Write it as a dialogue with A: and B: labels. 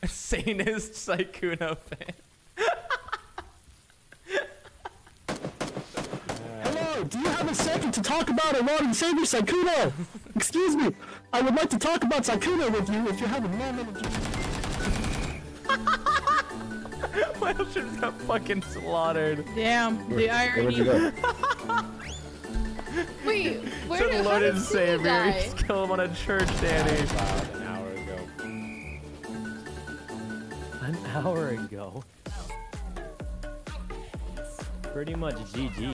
A: Sanist Sykkuno fan.
B: Hello, do you have a second to talk about our Lord and Savior Sykkuno? Excuse me, I would like to talk about Sykkuno with you if you have a moment.
A: Whaleship's got fucking slaughtered.
C: Damn, the
B: Where'd
C: irony.
B: you go?
D: Wait, where
A: Said
D: did, how
A: Lord
D: did
A: and Savior.
D: die?
A: He just killed him on a church, Danny.
E: An hour ago. Pretty much GG.